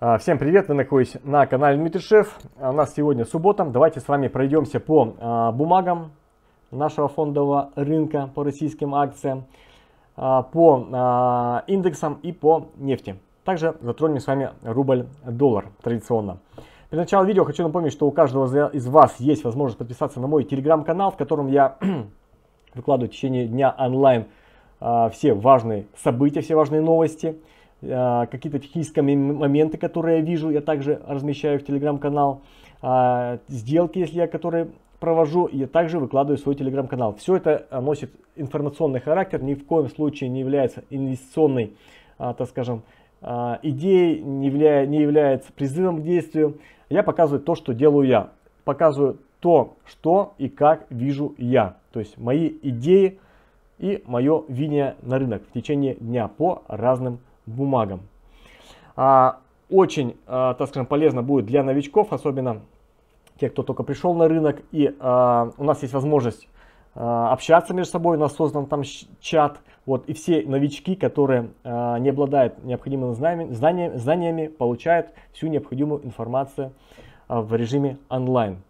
А, всем привет, вы находитесь на канале Дмитрий Шеф. А, у нас сегодня суббота. Давайте с вами пройдемся по а, бумагам нашего фондового рынка, по российским акциям, по индексам и по нефти. Также затронем с вами рубль-доллар традиционно. Перед началом видео хочу напомнить, что у каждого из вас есть возможность подписаться на мой телеграм-канал, в котором я выкладываю в течение дня онлайн все важные события, все важные новости – какие-то технические моменты, которые я вижу, я также размещаю в телеграм-канал. А, сделки, если я которые провожу, я также выкладываю свой телеграм-канал. Все это а, носит информационный характер, ни в коем случае не является инвестиционной, так скажем, идеей, не, являя, не является призывом к действию. Я показываю то, что делаю я. Показываю то, что и как вижу я. То есть мои идеи и мое видение на рынок в течение дня по разным бумагам. А, очень, а, так скажем, полезно будет для новичков, особенно те, кто только пришел на рынок. И а, у нас есть возможность а, общаться между собой, у нас создан там чат. Вот, и все новички, которые а, не обладают необходимыми знаниями, знаниями, знаниями, получают всю необходимую информацию а, в режиме онлайн.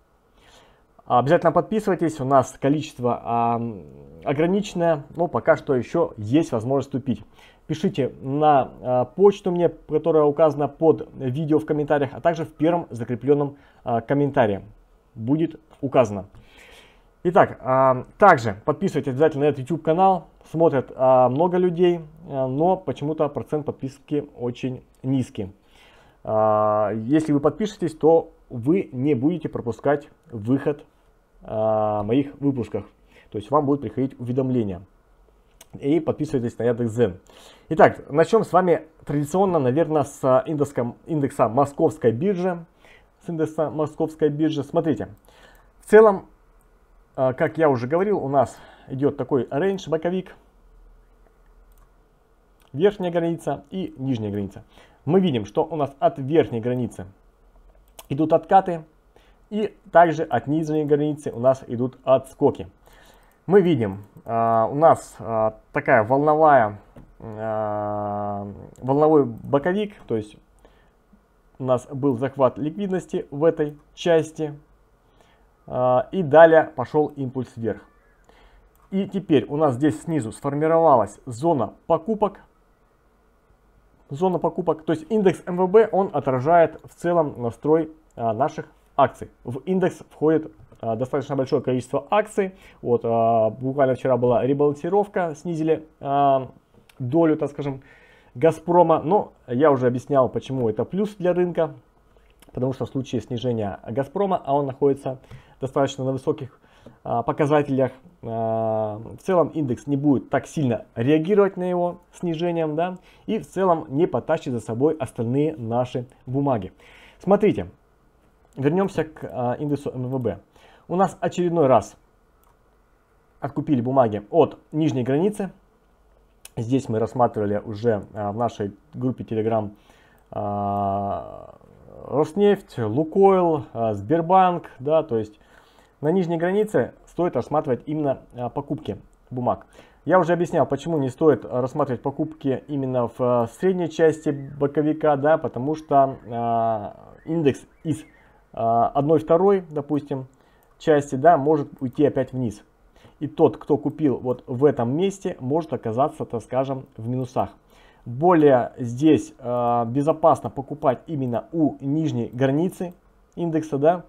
Обязательно подписывайтесь, у нас количество ограниченное, но пока что еще есть возможность вступить пишите на э, почту мне, которая указана под видео в комментариях, а также в первом закрепленном э, комментарии будет указано. Итак, э, также подписывайтесь обязательно на этот YouTube канал. Смотрят много людей, но почему-то процент подписки очень низкий. Если вы подпишетесь, то вы не будете пропускать выход моих выпусков. То есть вам будут приходить уведомления и подписывайтесь на Яндекс.Зен. Итак, начнем с вами традиционно, наверное, с индекса, индекса московской биржи. С индекса московской биржи. Смотрите, в целом, а, как я уже говорил, у нас идет такой рейндж, боковик. Верхняя граница и нижняя граница. Мы видим, что у нас от верхней границы идут откаты. И также от нижней границы у нас идут отскоки мы видим, а, у нас а, такая волновая, а, волновой боковик, то есть у нас был захват ликвидности в этой части, и далее пошел импульс вверх. И теперь у нас здесь снизу сформировалась зона покупок, зона покупок, то есть индекс МВБ, он отражает в целом настрой наших акций. В индекс входит достаточно большое количество акций. Вот, а, буквально вчера была ребалансировка, снизили а, долю, так скажем, Газпрома. Но я уже объяснял, почему это плюс для рынка. Потому что в случае снижения Газпрома, а он находится достаточно на высоких показателях, в целом индекс не будет так сильно реагировать на его снижением, да, и в целом не потащит за собой остальные наши бумаги. Смотрите, вернемся к индексу МВБ у нас очередной раз откупили бумаги от нижней границы. Здесь мы рассматривали уже а, в нашей группе Telegram а, Роснефть, Лукойл, а, Сбербанк, да, то есть на нижней границе стоит рассматривать именно покупки бумаг. Я уже объяснял, почему не стоит рассматривать покупки именно в средней части боковика, да, потому что индекс из 1-2, допустим, части, да, может уйти опять вниз. И тот, кто купил вот в этом месте, может оказаться, так скажем, в минусах. Более здесь э, безопасно покупать именно у нижней границы индекса, да,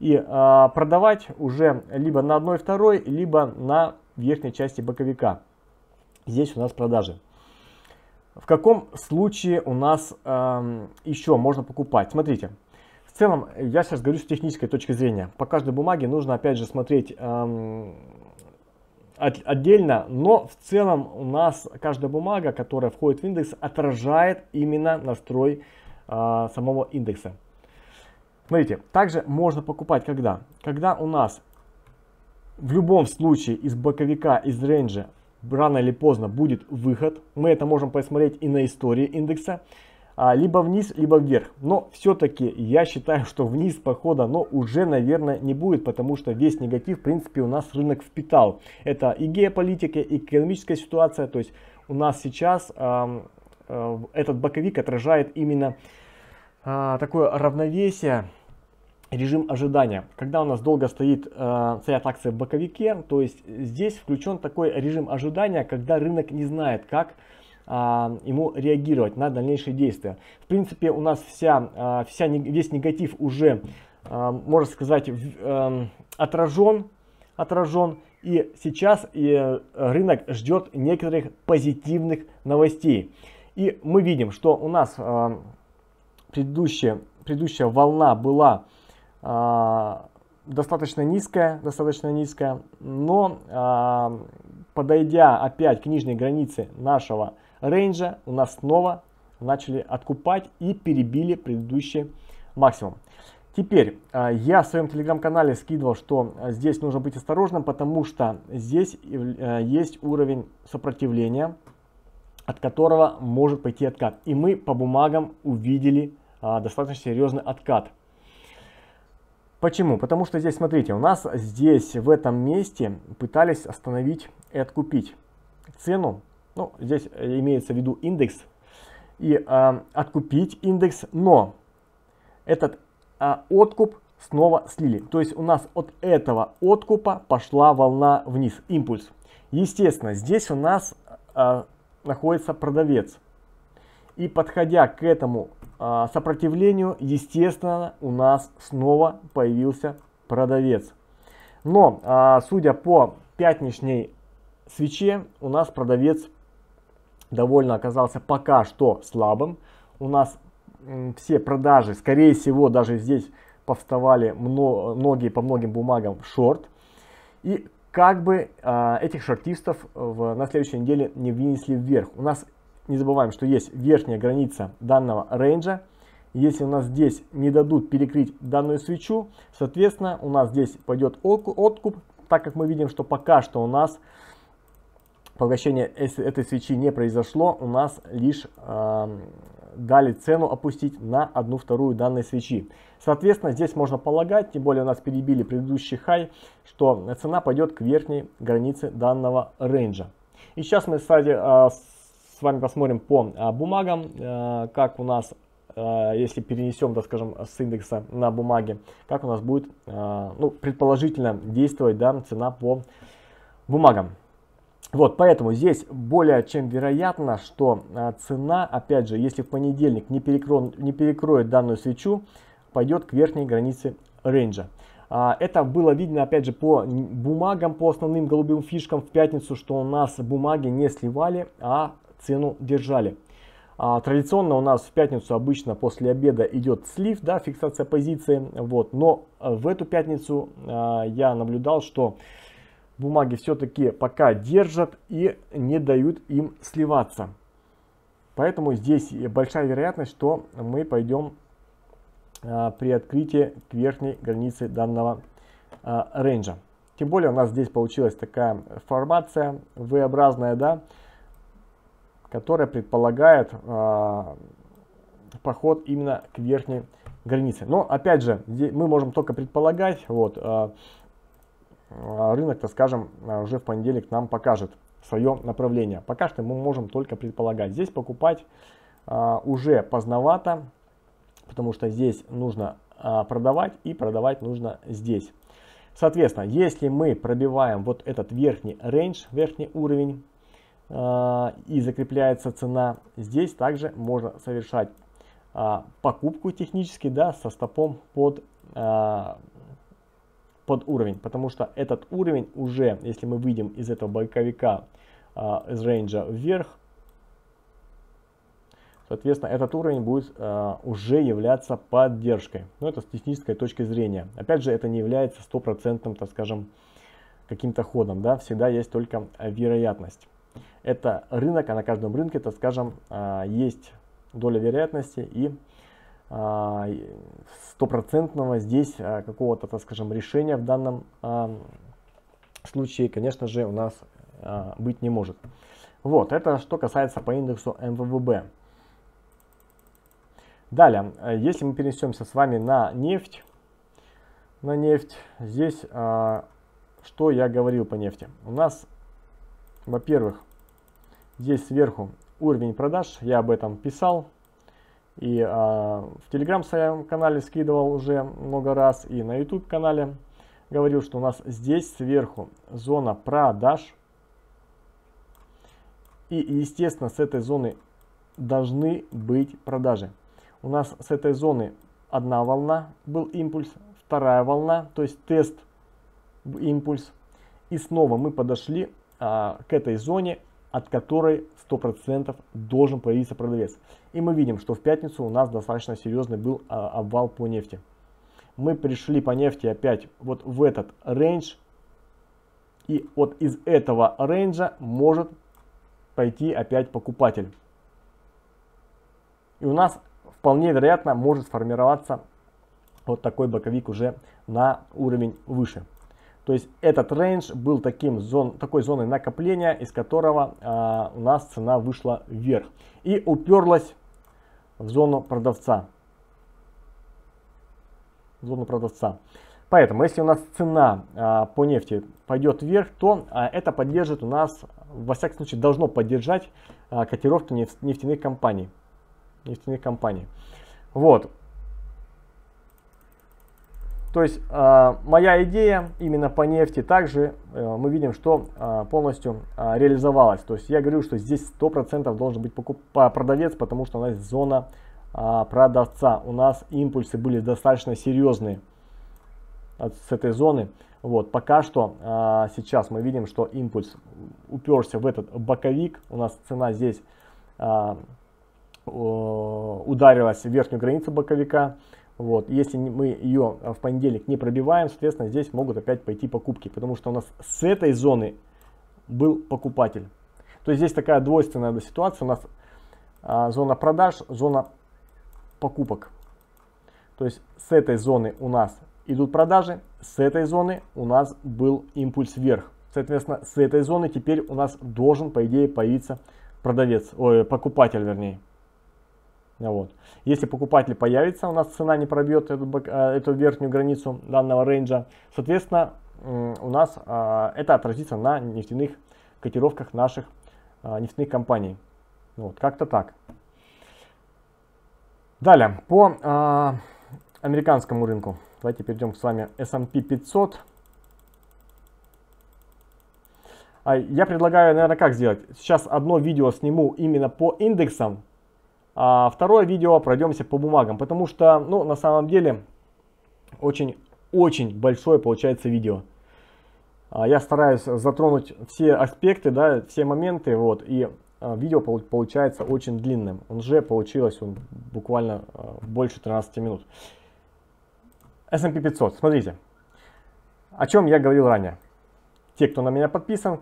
и э, продавать уже либо на одной второй, либо на верхней части боковика. Здесь у нас продажи. В каком случае у нас э, еще можно покупать? Смотрите, в целом, я сейчас говорю с технической точки зрения. По каждой бумаге нужно опять же смотреть эм, от, отдельно, но в целом у нас каждая бумага, которая входит в индекс, отражает именно настрой э, самого индекса. Смотрите, также можно покупать когда? Когда у нас в любом случае из боковика, из рейнджа рано или поздно будет выход. Мы это можем посмотреть и на истории индекса. А, либо вниз, либо вверх. Но все-таки я считаю, что вниз похода, но уже, наверное, не будет, потому что весь негатив, в принципе, у нас рынок впитал. Это и геополитика, и экономическая ситуация, то есть у нас сейчас э, э, этот боковик отражает именно а, такое равновесие, режим ожидания. Когда у нас долго стоит, э, стоят акции в боковике, то есть здесь включен такой режим ожидания, когда рынок не знает, как э, ему реагировать на дальнейшие действия. В принципе, у нас вся, э, вся, весь негатив уже, э, можно сказать, э, отражен, отражен. И сейчас и рынок ждет некоторых позитивных новостей. И мы видим, что у нас э, предыдущая, предыдущая волна была э, достаточно низкая, достаточно низкая, но э, подойдя опять к нижней границе нашего рейнджа, у нас снова начали откупать и перебили предыдущий максимум. Теперь, я в своем телеграм-канале скидывал, что здесь нужно быть осторожным, потому что здесь есть уровень сопротивления, от которого может пойти откат. И мы по бумагам увидели а, достаточно серьезный откат. Почему? Потому что здесь, смотрите, у нас здесь в этом месте пытались остановить и откупить цену. Ну, здесь имеется в виду индекс. И э, откупить индекс, но этот э, откуп снова слили. То есть у нас от этого откупа пошла волна вниз, импульс. Естественно, здесь у нас э, находится продавец. И подходя к этому а, сопротивлению, естественно, у нас снова появился продавец. Но, а, судя по пятничной свече, у нас продавец довольно оказался пока что слабым. У нас все продажи, скорее всего, даже здесь повставали многие по многим бумагам в шорт. И как бы э, этих шортистов в, на следующей неделе не вынесли вверх. У нас не забываем, что есть верхняя граница данного рейнджа. Если у нас здесь не дадут перекрыть данную свечу, соответственно, у нас здесь пойдет откуп, так как мы видим, что пока что у нас поглощение этой свечи не произошло, у нас лишь э, дали цену опустить на одну вторую данной свечи. Соответственно, здесь можно полагать, тем более у нас перебили предыдущий хай, что цена пойдет к верхней границе данного рейнджа. И сейчас мы, кстати, э, с вами посмотрим по э, бумагам, э, как у нас если перенесем, да, скажем, с индекса на бумаге, как у нас будет, ну, предположительно действовать, да, цена по бумагам. Вот, поэтому здесь более чем вероятно, что а, цена, опять же, если в понедельник не, перекро... не перекроет данную свечу, пойдет к верхней границе рейнджа. А, это было видно, опять же, по бумагам, по основным голубым фишкам в пятницу, что у нас бумаги не сливали, а цену держали. А, традиционно у нас в пятницу обычно после обеда идет слив, да, фиксация позиции. Вот, но в эту пятницу я наблюдал, что бумаги все-таки пока держат и не дают им сливаться. Поэтому здесь большая вероятность, что мы пойдем а, при открытии к верхней границе данного а, рейнджа. Тем более у нас здесь получилась такая формация V-образная, да, которая предполагает а, поход именно к верхней границе. Но опять же, мы можем только предполагать, вот, а, а, рынок, то скажем, а, уже в понедельник нам покажет свое направление. Пока что мы можем только предполагать. Здесь покупать а, уже поздновато, потому что здесь нужно продавать и продавать нужно здесь. Соответственно, если мы пробиваем вот этот верхний рейндж, верхний уровень и закрепляется цена, здесь также можно совершать покупку технически да, со стопом под под уровень, потому что этот уровень уже, если мы выйдем из этого боковика, а, из рейнджа вверх, соответственно, этот уровень будет а, уже являться поддержкой. Но это с технической точки зрения. Опять же, это не является стопроцентным, так скажем, каким-то ходом, да, всегда есть только вероятность. Это рынок, а на каждом рынке, так скажем, а, есть доля вероятности и стопроцентного здесь а, какого-то, так скажем, решения в данном а, случае, конечно же, у нас быть не может. Вот, это что касается по индексу МВВБ. Далее, если мы перенесемся с вами на нефть, на нефть, здесь что я говорил по нефти? У нас, во-первых, здесь сверху уровень продаж, я об этом писал, И а, в своем канале скидывал уже много раз, и на YouTube канале говорил, что у нас здесь сверху зона продаж. И, естественно, с этой зоны должны быть продажи. У нас с этой зоны одна волна был импульс, вторая волна, то есть тест импульс. И снова мы подошли а, к этой зоне, от которой 100% должен появиться продавец. И мы видим, что в пятницу у нас достаточно серьезный был а, обвал по нефти. Мы пришли по нефти опять вот в этот рейндж. И вот из этого рейнджа может пойти опять покупатель. И у нас вполне вероятно может сформироваться вот такой боковик уже на уровень выше. То есть этот рейндж был таким зон, такой зоной накопления, из которого а, у нас цена вышла вверх и уперлась в зону продавца. В зону продавца. Поэтому, если у нас цена а, по нефти пойдет вверх, то а, это поддержит у нас, во всяком случае, должно поддержать а, котировки неф нефтяных компаний. Нефтяных компаний. Вот. То есть э, моя идея именно по нефти также э, мы видим, что э, полностью э, реализовалась. То есть я говорю, что здесь 100% должен быть покуп продавец, потому что у нас зона продавца. У нас импульсы были достаточно серьезные от, с этой зоны. Вот, пока что сейчас мы видим, что импульс уперся в этот боковик. У нас цена здесь ударилась в верхнюю границу боковика. Вот. Если мы ее в понедельник не пробиваем, соответственно, здесь могут опять пойти покупки, потому что у нас с этой зоны был покупатель. То есть здесь такая двойственная ситуация. У нас а, зона продаж, зона покупок. То есть с этой зоны у нас идут продажи, с этой зоны у нас был импульс вверх. Соответственно, с этой зоны теперь у нас должен, по идее, появиться продавец, ой, покупатель, вернее. Вот. Если покупатель появится, у нас цена не пробьет эту, э, эту верхнюю границу данного рейнджа, соответственно, у нас а, это отразится на нефтяных котировках наших а, нефтяных компаний. Вот, как-то так. Далее, по а, американскому рынку. Давайте перейдем с вами S&P 500. Я предлагаю, наверное, как сделать. Сейчас одно видео сниму именно по индексам а второе видео пройдемся по бумагам, потому что, ну, на самом деле, очень-очень большое получается видео. А, я стараюсь затронуть все аспекты, да, все моменты, вот, и а, видео получается очень длинным. Он же получилось он буквально а, больше 13 минут. S&P 500, смотрите, о чем я говорил ранее. Те, кто на меня подписан,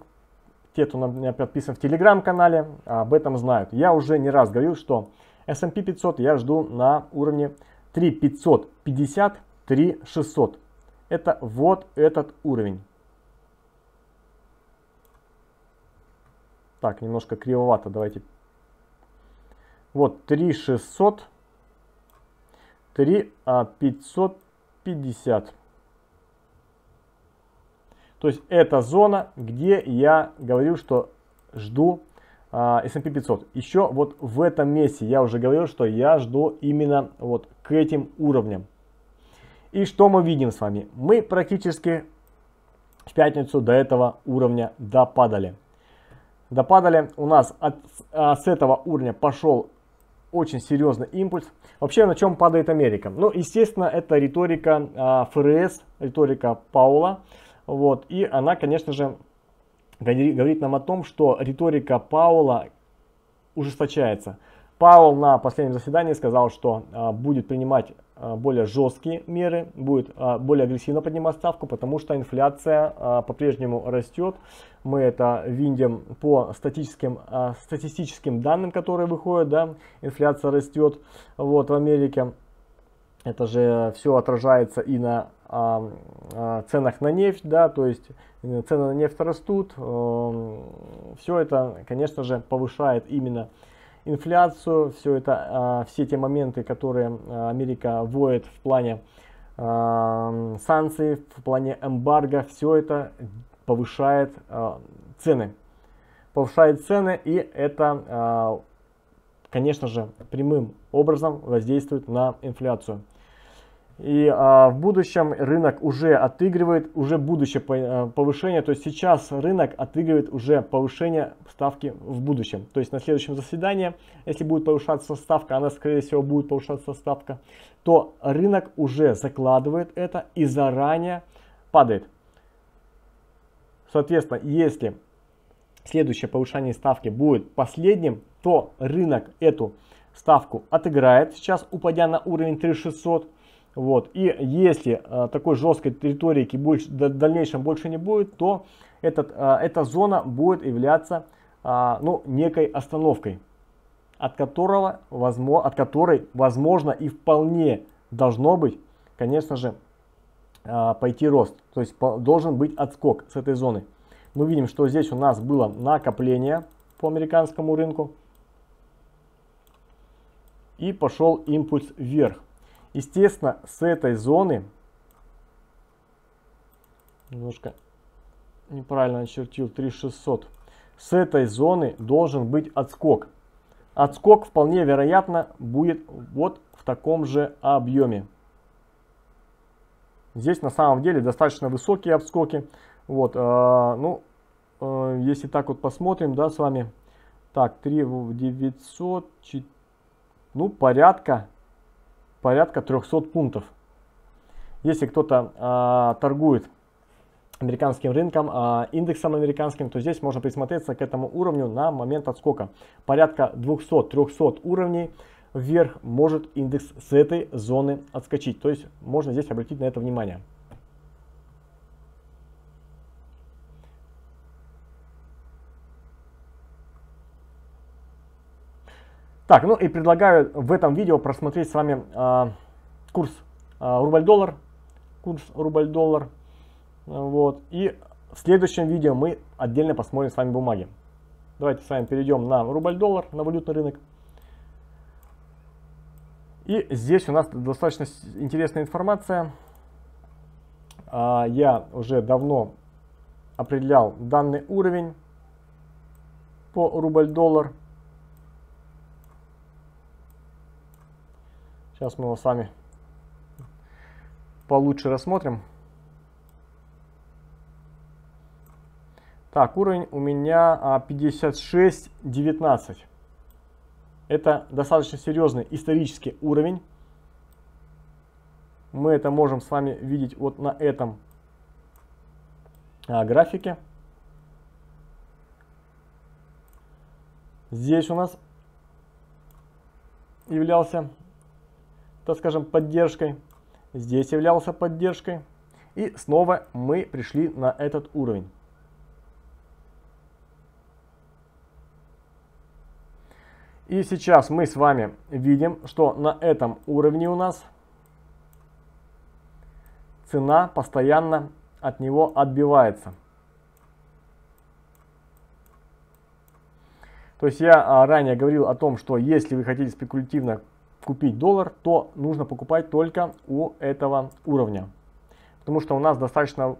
те, кто на меня подписан в телеграм-канале, об этом знают. Я уже не раз говорил, что S&P 500 я жду на уровне 3550, 3600. Это вот этот уровень. Так, немножко кривовато, давайте. Вот 3600, 3550. То есть это зона, где я говорю, что жду S&P 500. Еще вот в этом месте я уже говорил, что я жду именно вот к этим уровням. И что мы видим с вами? Мы практически в пятницу до этого уровня допадали. Допадали у нас от, а, с этого уровня пошел очень серьезный импульс. Вообще на чем падает Америка? Ну, естественно, это риторика а, ФРС, риторика Паула. Вот, и она, конечно же, говорит нам о том, что риторика Паула ужесточается. Паул на последнем заседании сказал, что а, будет принимать а, более жесткие меры, будет а, более агрессивно поднимать ставку, потому что инфляция а, по-прежнему растет. Мы это видим по статистическим, а, статистическим данным, которые выходят, да, инфляция растет вот, в Америке. Это же все отражается и на а, а, ценах на нефть, да, то есть э, цены на нефть растут, э, все это, конечно же, повышает именно инфляцию, все это, а, все те моменты, которые Америка вводит в плане санкций, в плане эмбарго, все это повышает цены. Повышает цены и это конечно же, прямым образом воздействует на инфляцию. И а, в будущем рынок уже отыгрывает уже будущее э, повышение. То есть сейчас рынок отыгрывает уже повышение ставки в будущем. То есть на следующем заседании, если будет повышаться ставка, она скорее всего будет повышаться ставка, то рынок уже закладывает это и заранее падает. Соответственно, если следующее повышение ставки будет последним, то рынок эту ставку отыграет, сейчас упадя на уровень 3600. Вот. И если э, такой жесткой территории больше, в дальнейшем больше не будет, то этот, э, эта зона будет являться э, ну, некой остановкой, от, которого, возможно, от которой возможно и вполне должно быть, конечно же, э, пойти рост. То есть по, должен быть отскок с этой зоны. Мы видим, что здесь у нас было накопление по американскому рынку. И пошел импульс вверх. Естественно, с этой зоны, немножко неправильно очертил, 3600, с этой зоны должен быть отскок. Отскок вполне вероятно будет вот в таком же объеме. Здесь на самом деле достаточно высокие отскоки. Вот, э, ну, э, если так вот посмотрим, да, с вами. Так, 3 900, 4, ну, порядка порядка 300 пунктов. Если кто-то а, торгует американским рынком, а, индексом американским, то здесь можно присмотреться к этому уровню на момент отскока. Порядка 200-300 уровней вверх может индекс с этой зоны отскочить. То есть можно здесь обратить на это внимание. Так, ну и предлагаю в этом видео просмотреть с вами э, курс э, рубль-доллар, курс рубль-доллар, вот, и в следующем видео мы отдельно посмотрим с вами бумаги. Давайте с вами перейдем на рубль-доллар, на валютный рынок. И здесь у нас достаточно интересная информация. А, я уже давно определял данный уровень по рубль-доллар. Сейчас мы его с вами получше рассмотрим. Так, уровень у меня 56.19. А, это достаточно серьезный исторический уровень. Мы это можем с вами видеть вот на этом а, графике. Здесь у нас являлся так скажем, поддержкой. Здесь являлся поддержкой. И снова мы пришли на этот уровень. И сейчас мы с вами видим, что на этом уровне у нас цена постоянно от него отбивается. То есть я а, ранее говорил о том, что если вы хотите спекулятивно купить доллар, то нужно покупать только у этого уровня. Потому что у нас достаточно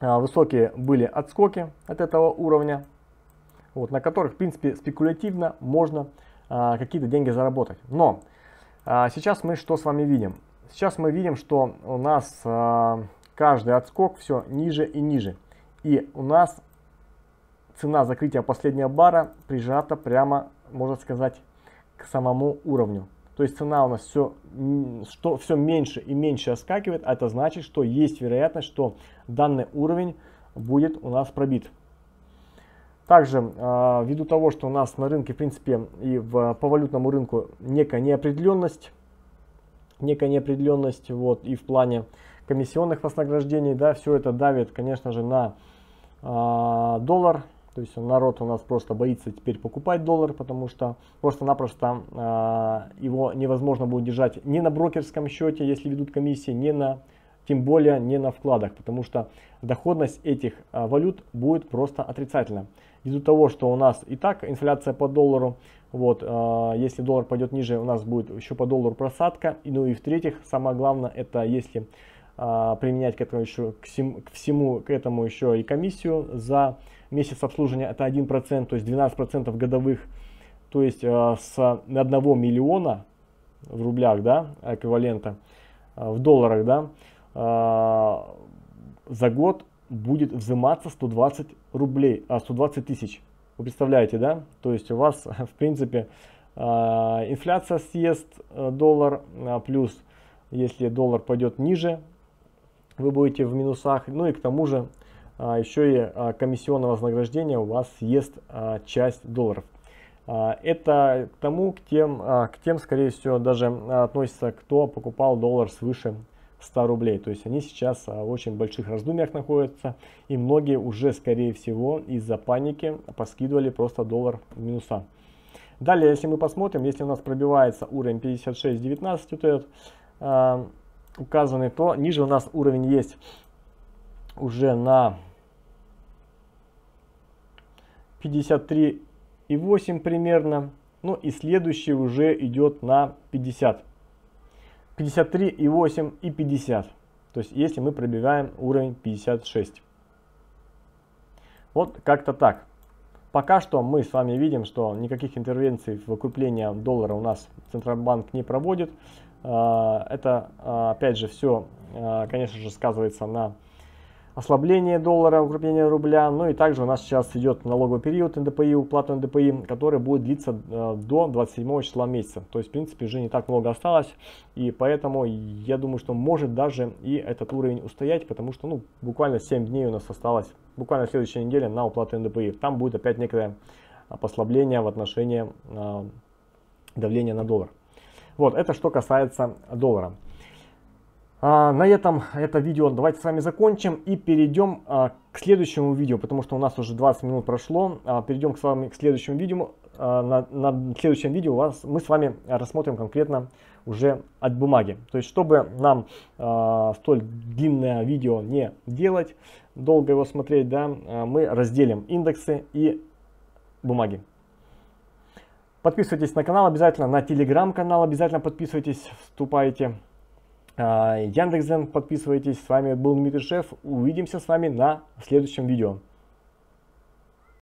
а, высокие были отскоки от этого уровня, вот, на которых, в принципе, спекулятивно можно а, какие-то деньги заработать. Но а, сейчас мы что с вами видим? Сейчас мы видим, что у нас а, каждый отскок все ниже и ниже. И у нас цена закрытия последнего бара прижата прямо, можно сказать, к самому уровню. То есть цена у нас все, что, все меньше и меньше оскакивает, а это значит, что есть вероятность, что данный уровень будет у нас пробит. Также э, ввиду того, что у нас на рынке, в принципе, и в, по валютному рынку некая неопределенность, некая неопределенность вот, и в плане комиссионных вознаграждений, да, все это давит, конечно же, на э, доллар, то есть народ у нас просто боится теперь покупать доллар, потому что просто-напросто э, его невозможно будет держать ни на брокерском счете, если ведут комиссии, ни на, тем более не на вкладах, потому что доходность этих э, валют будет просто отрицательна. Ввиду того, что у нас и так инфляция по доллару, вот, э, если доллар пойдет ниже, у нас будет еще по доллару просадка. И, ну и в-третьих, самое главное, это если э, применять к этому еще, к всему, к всему к этому еще и комиссию за месяц обслуживания это 1%, то есть 12% годовых, то есть э, с 1 миллиона в рублях, да, эквивалента, э, в долларах, да, за год будет взиматься 120 рублей, а 120 тысяч. Вы представляете, да? То есть у вас, в принципе, инфляция съест доллар, плюс если доллар пойдет ниже, вы будете в минусах. Ну и к тому же а, еще и а, комиссионное вознаграждение у вас съест а, часть долларов. Это к тому, к тем, к тем, скорее всего, даже относится, кто покупал доллар свыше 100 рублей. То есть они сейчас в очень больших раздумьях находятся. И многие уже, скорее всего, из-за паники поскидывали просто доллар в минуса. Далее, если мы посмотрим, если у нас пробивается уровень 56.19, вот этот, указанный, то ниже у нас уровень есть уже на 53,8 примерно. Ну и следующий уже идет на 50. 53,8 и 50. То есть если мы пробиваем уровень 56. Вот как-то так. Пока что мы с вами видим, что никаких интервенций в укрепление доллара у нас Центробанк не проводит. А, это, а, опять же, все, а, конечно же, сказывается на ослабление доллара, укрепление рубля. Ну и также у нас сейчас идет налоговый период НДПИ, уплата НДПИ, который будет длиться до 27 числа месяца. То есть, в принципе, уже не так много осталось. И поэтому я думаю, что может даже и этот уровень устоять, потому что ну, буквально 7 дней у нас осталось, буквально следующей неделе на уплату НДПИ. Там будет опять некое послабление в отношении давления на доллар. Вот, это что касается доллара. А, на этом это видео давайте с вами закончим и перейдем а, к следующему видео, потому что у нас уже 20 минут прошло. А, перейдем с вами к следующему видео. А, на, на следующем видео у вас, мы с вами рассмотрим конкретно уже от бумаги. То есть, чтобы нам а, столь длинное видео не делать, долго его смотреть, да, а, мы разделим индексы и бумаги. Подписывайтесь на канал обязательно, на телеграм-канал обязательно подписывайтесь, вступайте. А, Яндекс.Зен подписывайтесь. С вами был Дмитрий Шеф. Увидимся с вами на следующем видео.